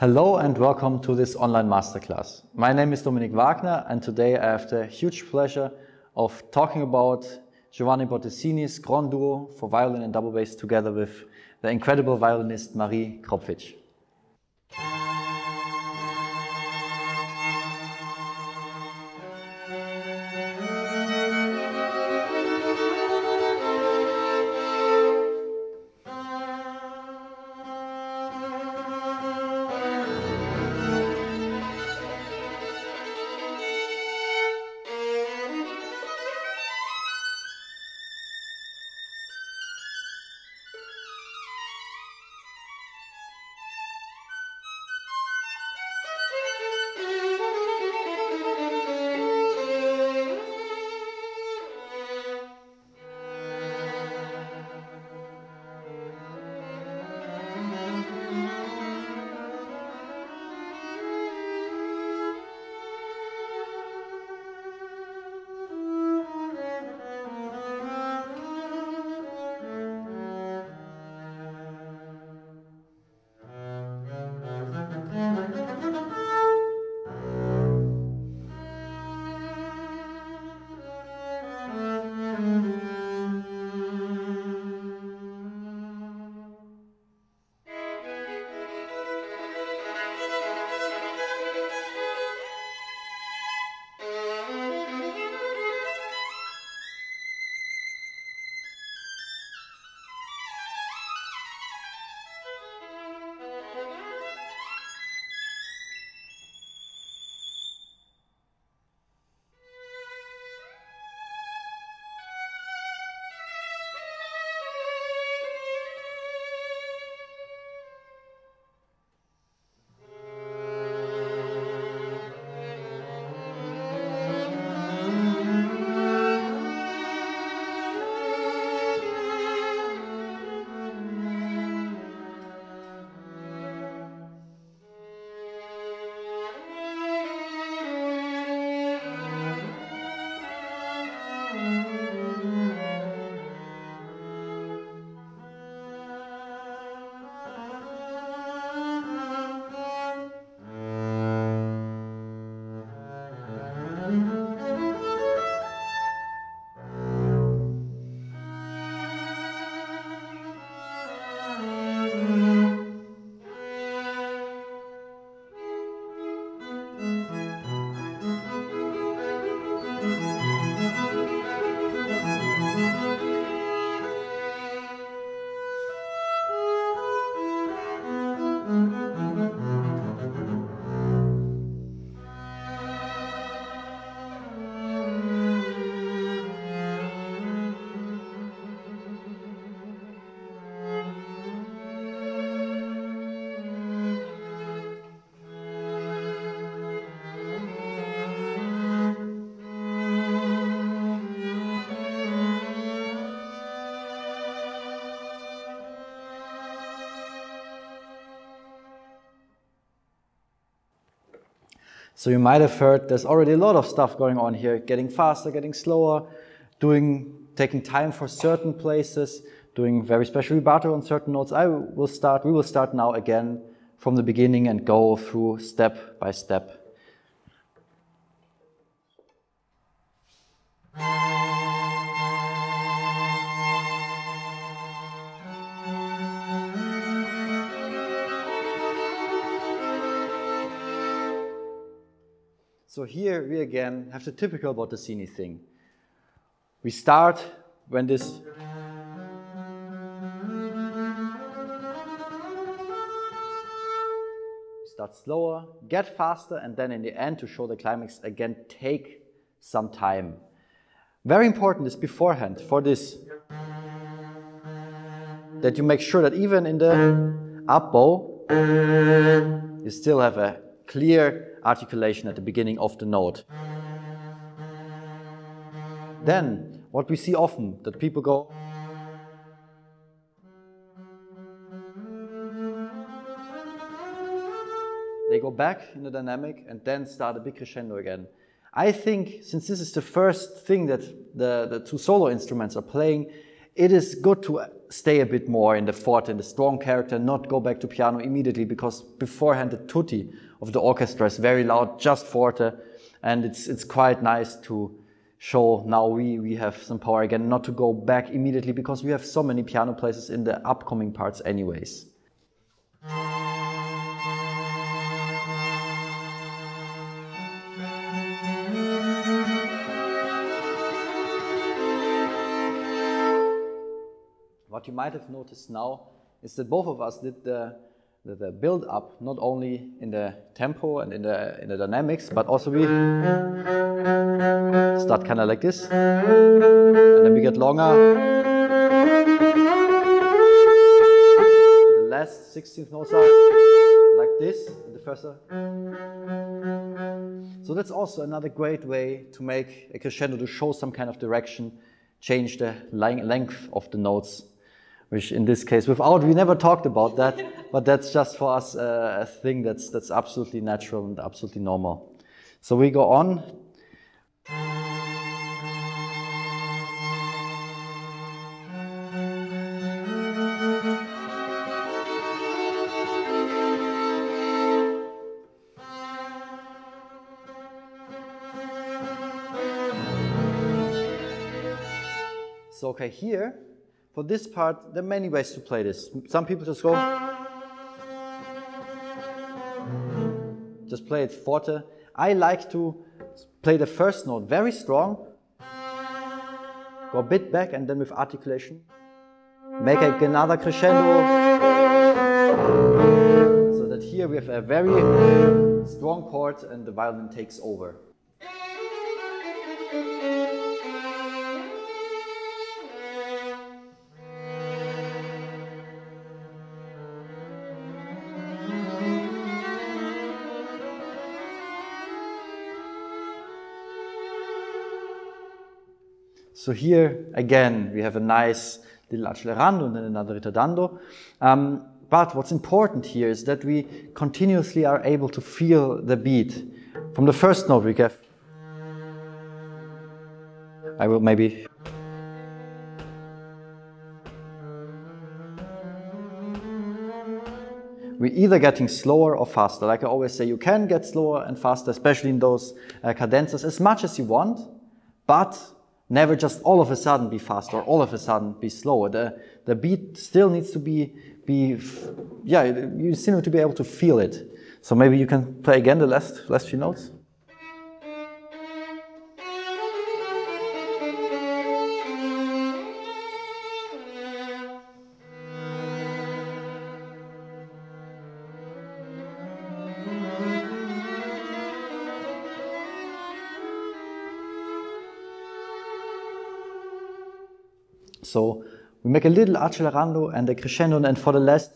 Hello and welcome to this online masterclass. My name is Dominik Wagner and today I have the huge pleasure of talking about Giovanni Bottesini's Grand Duo for violin and double bass together with the incredible violinist Marie Kropwitsch. So you might have heard there's already a lot of stuff going on here, getting faster, getting slower, doing, taking time for certain places, doing very special rubato on certain notes. I will start, we will start now again from the beginning and go through step by step. So here we again have the typical Bottesini thing. We start when this start slower, get faster, and then in the end to show the climax again take some time. Very important is beforehand for this that you make sure that even in the up bow you still have a clear articulation at the beginning of the note. Then, what we see often, that people go, they go back in the dynamic and then start a big crescendo again. I think since this is the first thing that the, the two solo instruments are playing, it is good to stay a bit more in the forte, in the strong character, not go back to piano immediately because beforehand the tutti of the orchestra is very loud, just forte, and it's it's quite nice to show now we we have some power again, not to go back immediately because we have so many piano places in the upcoming parts anyways. What you might have noticed now is that both of us did the, the, the build up not only in the tempo and in the, in the dynamics, but also we start kind of like this, and then we get longer. The last 16th notes are like this, the first. So that's also another great way to make a crescendo to show some kind of direction, change the length of the notes which in this case, without, we never talked about that, but that's just for us uh, a thing that's, that's absolutely natural and absolutely normal. So we go on. So okay, here for this part, there are many ways to play this. Some people just go, just play it forte. I like to play the first note very strong, go a bit back, and then with articulation, make another crescendo. So that here we have a very strong chord and the violin takes over. So here again we have a nice little accelerando and then another ritardando. Um, but what's important here is that we continuously are able to feel the beat. From the first note we get. I will maybe we're either getting slower or faster. Like I always say, you can get slower and faster, especially in those uh, cadences, as much as you want, but never just all of a sudden be fast or all of a sudden be slower. The, the beat still needs to be, be, yeah, you still need to be able to feel it. So maybe you can play again the last, last few notes. So we make a little accelerando and a crescendo, and for the last,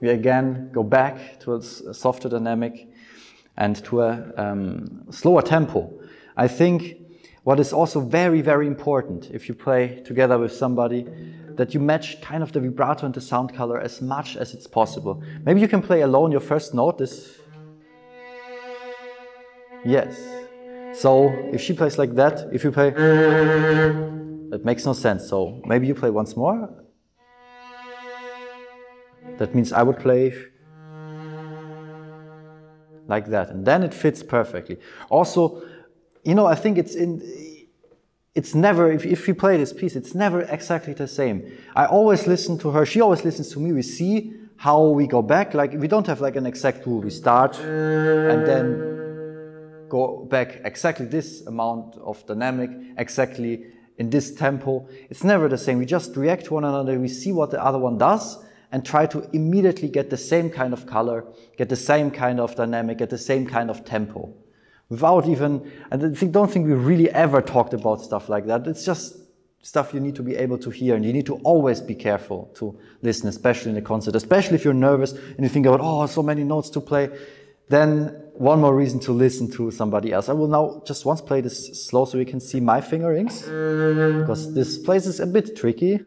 we again go back to a softer dynamic and to a um, slower tempo. I think what is also very, very important if you play together with somebody, that you match kind of the vibrato and the sound color as much as it's possible. Maybe you can play alone your first note, this. Yes. So if she plays like that, if you play, that makes no sense. So maybe you play once more. That means I would play like that, and then it fits perfectly. Also, you know, I think it's in. It's never, if, if we play this piece, it's never exactly the same. I always listen to her, she always listens to me. We see how we go back. Like, we don't have like an exact rule. We start and then go back exactly this amount of dynamic, exactly in this tempo. It's never the same. We just react to one another, we see what the other one does, and try to immediately get the same kind of color, get the same kind of dynamic, get the same kind of tempo. Without even, and I don't think we really ever talked about stuff like that. It's just stuff you need to be able to hear and you need to always be careful to listen, especially in a concert, especially if you're nervous and you think about, oh, so many notes to play. Then one more reason to listen to somebody else. I will now just once play this slow so you can see my fingerings, mm. because this place is a bit tricky.